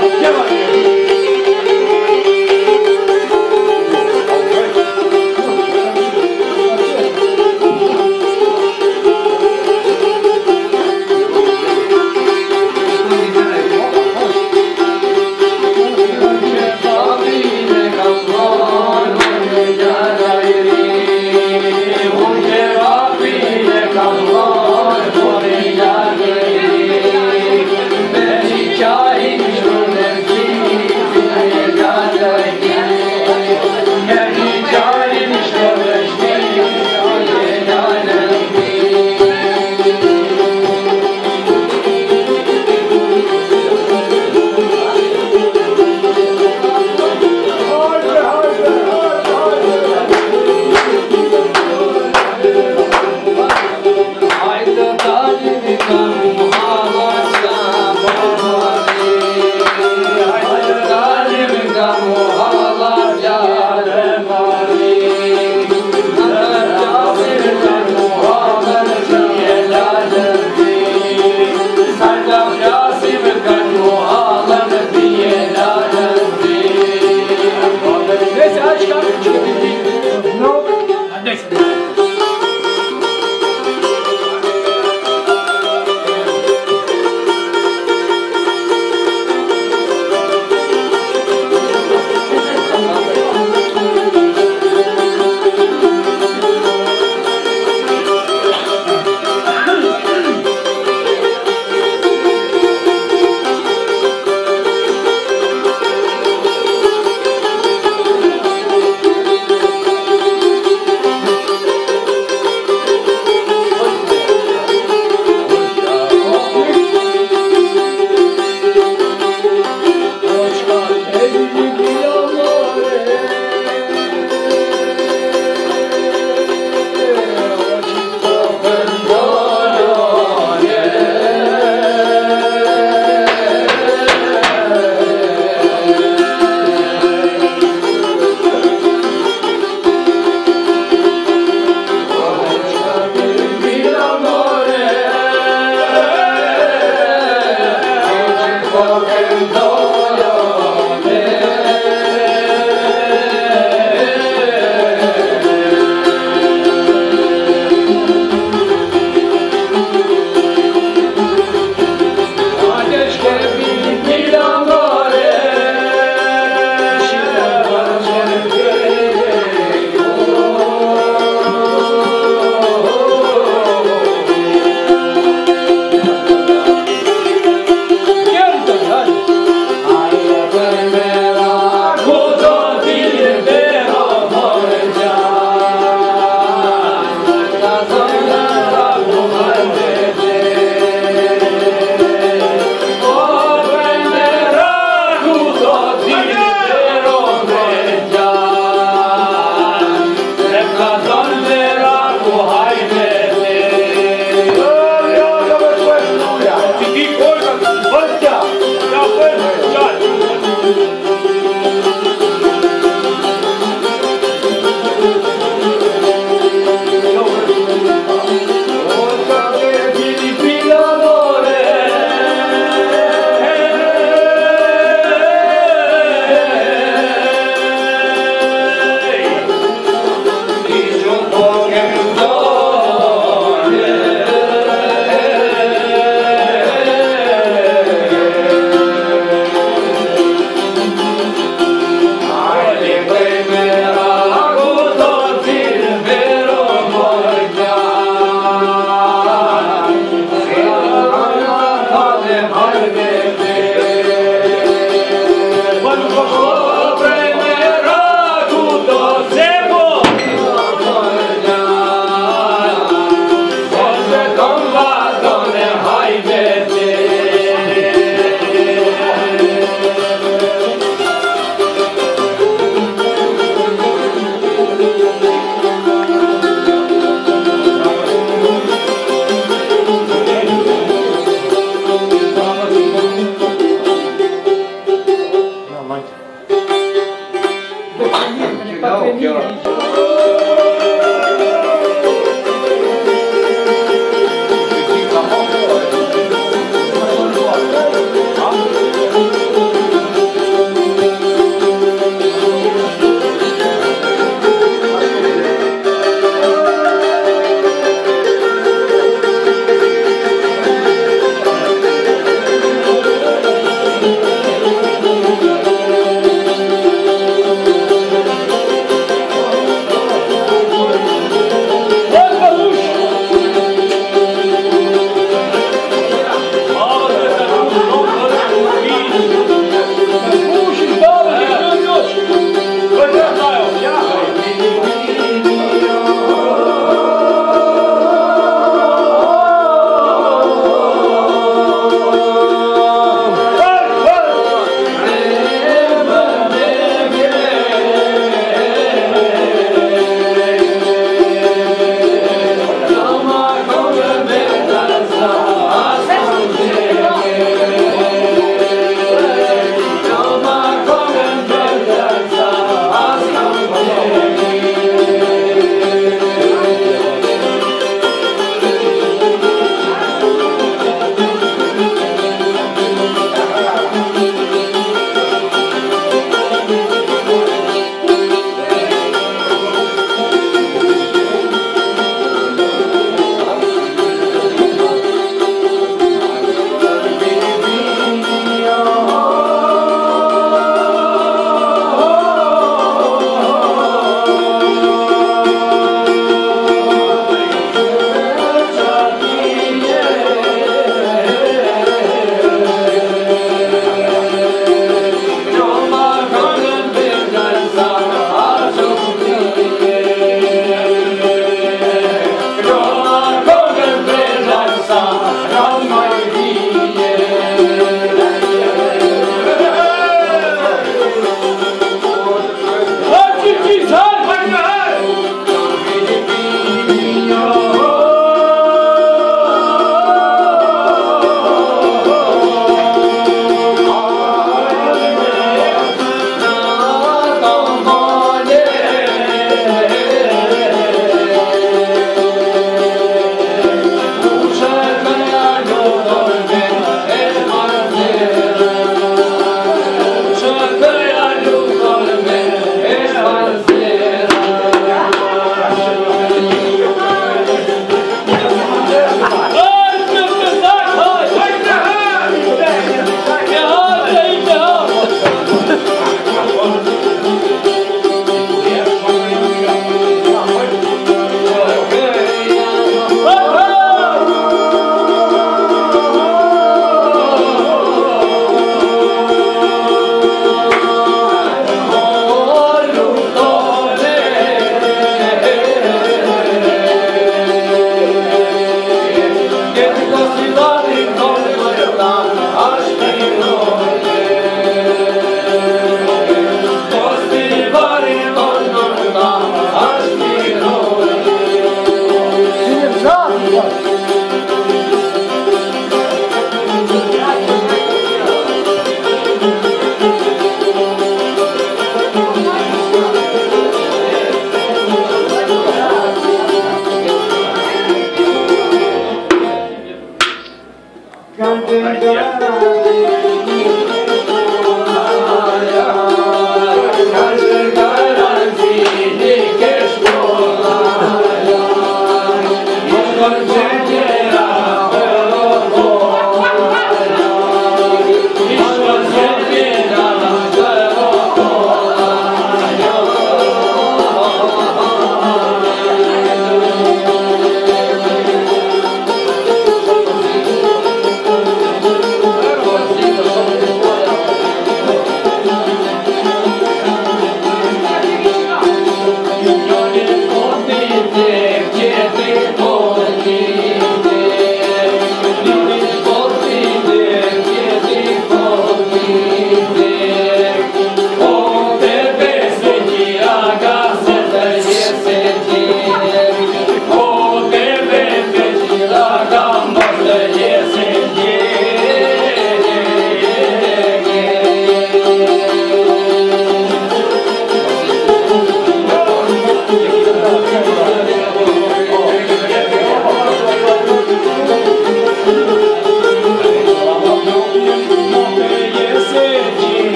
Давай!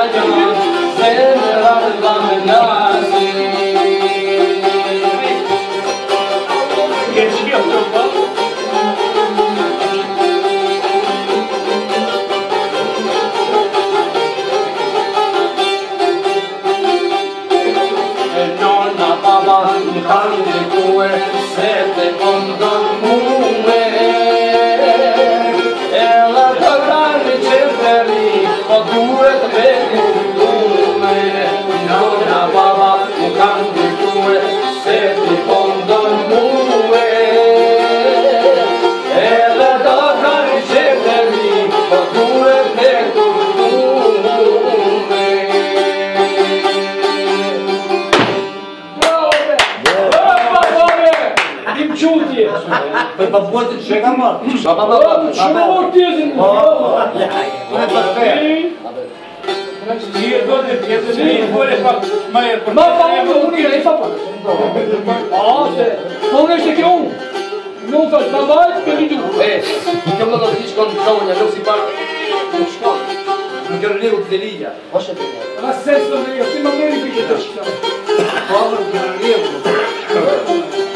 I'm not mı? Baba baba. Şunu diyorsun. Nije dođe pjesme, nije bolje pa majer pa... Ma pa ono unira i papa. A se, pogreš neki on. No kad na vajtke vidu. E, ti mlada ziš kon dovoljna, dok si bar u školu. Gdje ne od delija. Može ti. Ma sesto ne, ti ma meni bi gledaš. Hvala, gdje ne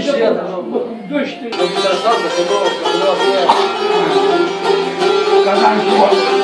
жара. Дождь, дождь. Дождь. Дождь. Дождь. Дождь.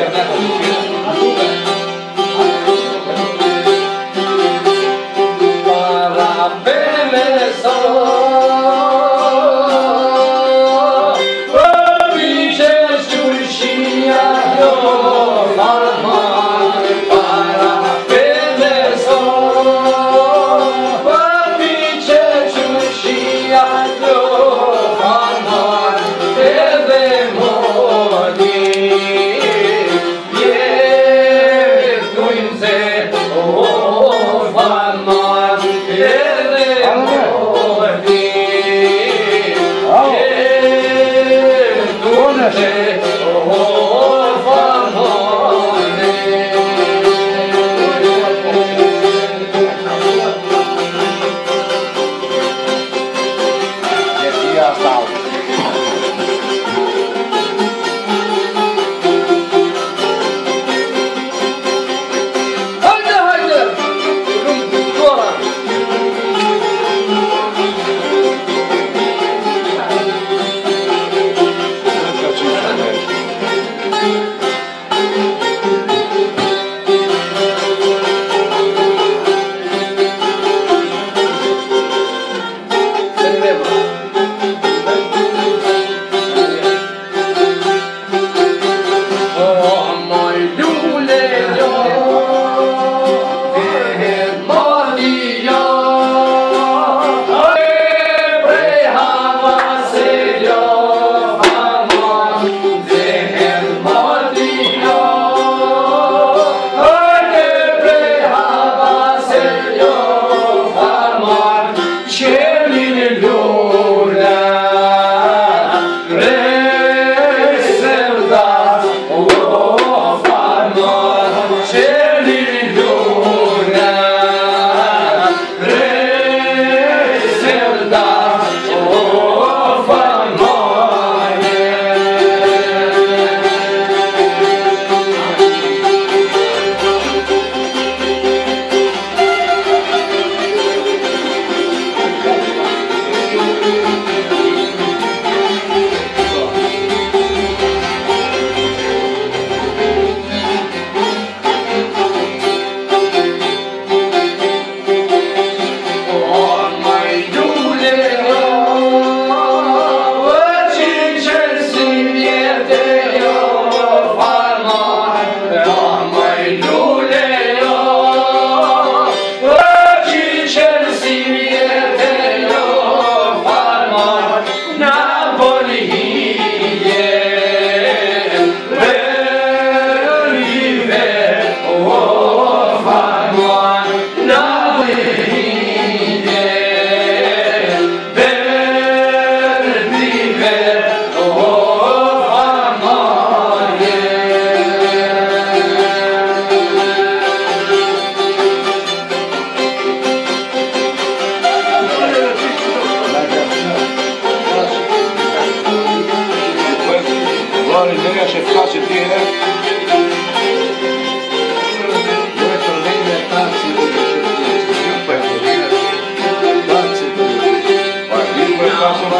E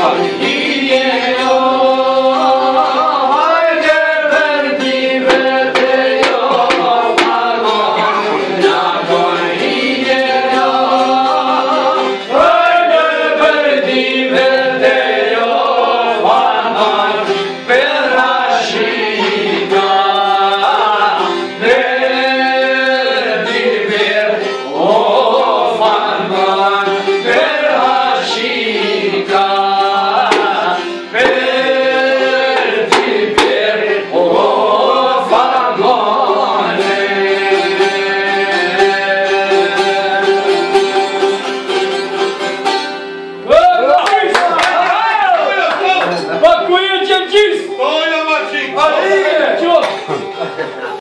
God.